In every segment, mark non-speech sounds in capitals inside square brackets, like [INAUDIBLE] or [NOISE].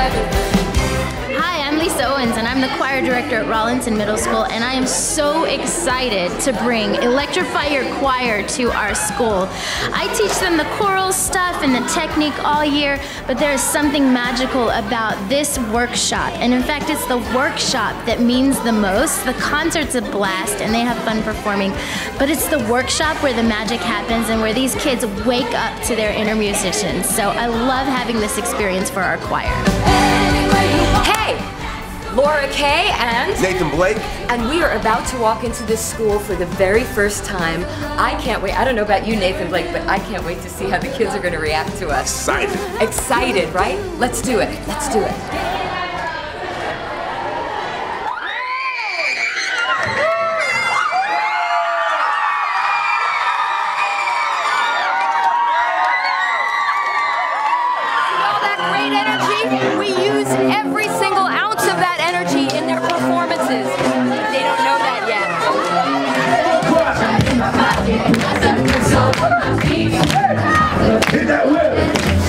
Gracias. Owens, and I'm the choir director at Rawlinson Middle School, and I am so excited to bring Electrify Your Choir to our school. I teach them the choral stuff and the technique all year, but there is something magical about this workshop, and in fact, it's the workshop that means the most. The concert's a blast, and they have fun performing, but it's the workshop where the magic happens and where these kids wake up to their inner musicians. So I love having this experience for our choir. Hey! Laura Kaye and Nathan Blake. and we are about to walk into this school for the very first time. I can't wait. I don't know about you, Nathan Blake, but I can't wait to see how the kids are going to react to us. Excited. Excited, right? Let's do it. Let's do it. all that great energy. We use every single ounce of that energy in their performances. They don't know that yet. Hit that whip.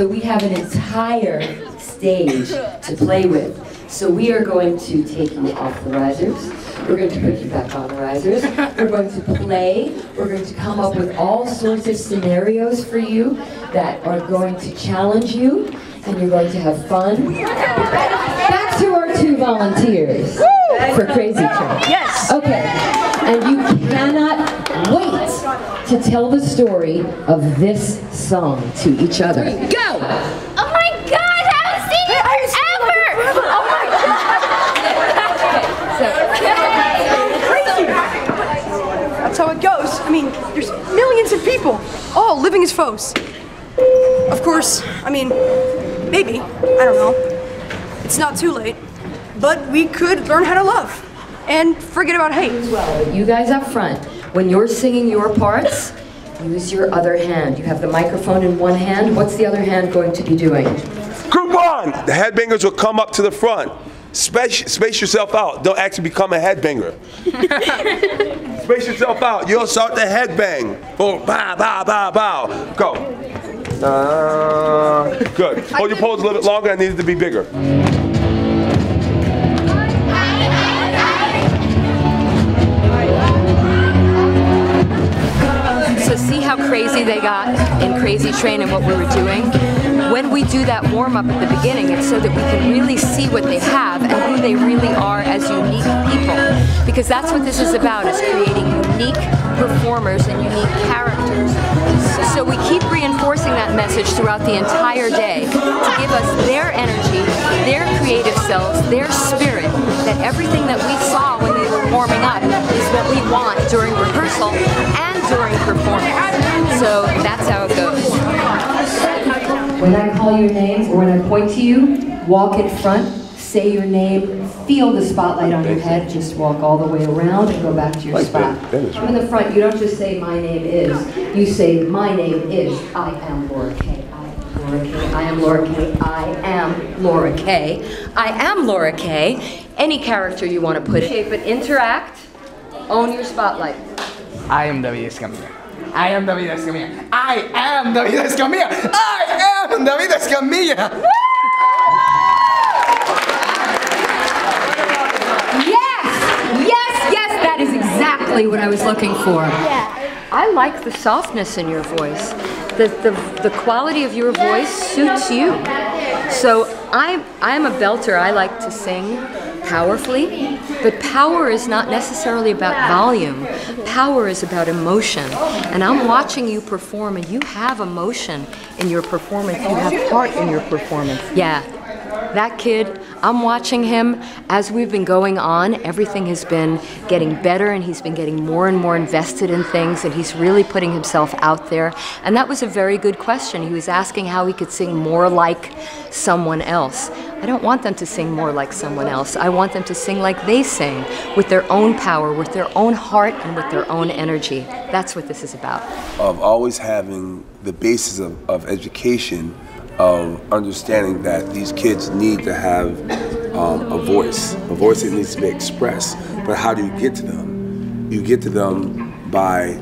So we have an entire stage to play with. So we are going to take you off the risers. We're going to put you back on the risers. We're going to play. We're going to come up with all sorts of scenarios for you that are going to challenge you, and you're going to have fun. Back to our two volunteers for Crazy Train. Yes. Okay. And you cannot wait to tell the story of this song to each other. Go! Oh my god, I haven't seen you forever! Oh my god! That's how it goes. I mean, there's millions of people, all living as foes. Of course, I mean, maybe, I don't know. It's not too late. But we could learn how to love and forget about hate. Well, you guys up front, when you're singing your parts, use your other hand. You have the microphone in one hand. What's the other hand going to be doing? Group one. The headbangers will come up to the front. Space, space yourself out. Don't actually become a headbanger. [LAUGHS] space yourself out. You'll start the headbang. Boom, bow, bow, bow, bow. Go. Uh, good. Hold your pose a little bit longer. I need it to be bigger. Got in Crazy Train and what we were doing? When we do that warm up at the beginning, it's so that we can really see what they have and who they really are as unique people. Because that's what this is about, is creating unique performers and unique characters. So we keep reinforcing that message throughout the entire day to give us their energy, their creative selves, their spirit, that everything that we saw when they were warming up is what we want during rehearsal and during performance. So that's how it goes. When I call your name or when I point to you, walk in front, say your name, feel the spotlight on your head, just walk all the way around and go back to your Like spot. that. That is Come in the front, you don't just say my name is, you say my name is, I am Laura Kaye. I am Laura Kaye. I am Laura Kaye. I am Laura Kaye. Any character you want to put in. Shape it, interact, own your spotlight. I am David Escamilla. I am David Escamilla. I am David Escamilla. I am David Escamilla. Yes! Yes, yes, that is exactly what I was looking for. Yeah. I like the softness in your voice. The, the, the quality of your voice suits you. So I, I'm a belter. I like to sing powerfully, but power is not necessarily about volume. Power is about emotion. And I'm watching you perform, and you have emotion in your performance. You have heart in your performance. Yeah, that kid, I'm watching him as we've been going on. Everything has been getting better, and he's been getting more and more invested in things, and he's really putting himself out there. And that was a very good question. He was asking how he could sing more like someone else. I don't want them to sing more like someone else. I want them to sing like they sing, with their own power, with their own heart, and with their own energy. That's what this is about. Of always having the basis of, of education, of understanding that these kids need to have um, a voice, a voice that needs to be expressed. But how do you get to them? You get to them by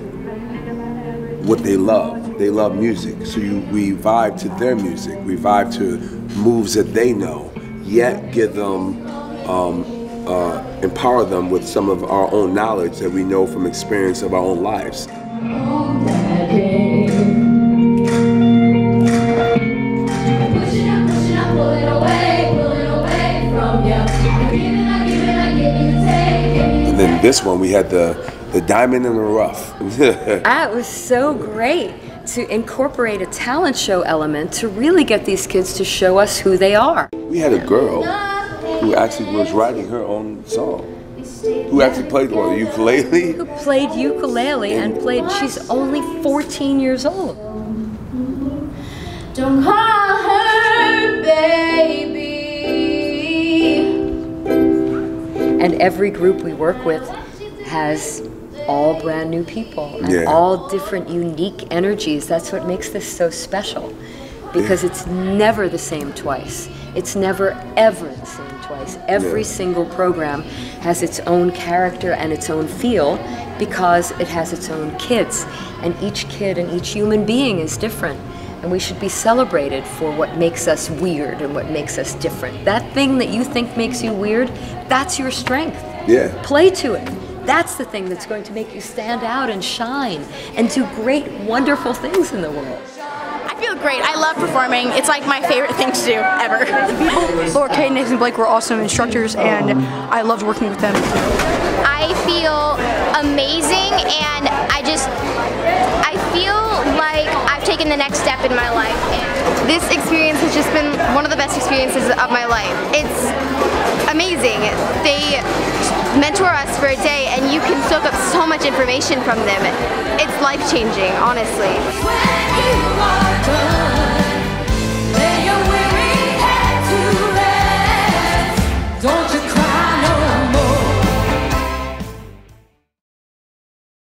what they love. They love music, so you we vibe to their music. We vibe to moves that they know. Yet give them, um, uh, empower them with some of our own knowledge that we know from experience of our own lives. This one, we had the the diamond in the rough. [LAUGHS] Ah, it was so great to incorporate a talent show element to really get these kids to show us who they are. we had a girl who actually was writing her own song. Who actually played what, ukulele? Who played ukulele and played, she's only 14 years old. Don't call her baby. And every group we work with has all brand new people and Yeah. all different unique energies. That's what makes this so special because it's never the same twice. It's never ever the same twice. Every Yeah. single program has its own character and its own feel because it has its own kids. And each kid and each human being is different. And we should be celebrated for what makes us weird and what makes us different. That thing that you think makes you weird, that's your strength. Yeah. Play to it. That's the thing that's going to make you stand out and shine and do great, wonderful things in the world. I feel great. I love performing. It's like my favorite thing to do ever. Laura Kaye, Nathan Blake were awesome instructors, and I loved working with them. I feel amazing and I just I feel like I've taken the next step in my life. This experience has just been one of the best experiences of my life. It's amazing. They mentor us for a day and you can soak up so much information from them. It's life-changing, honestly.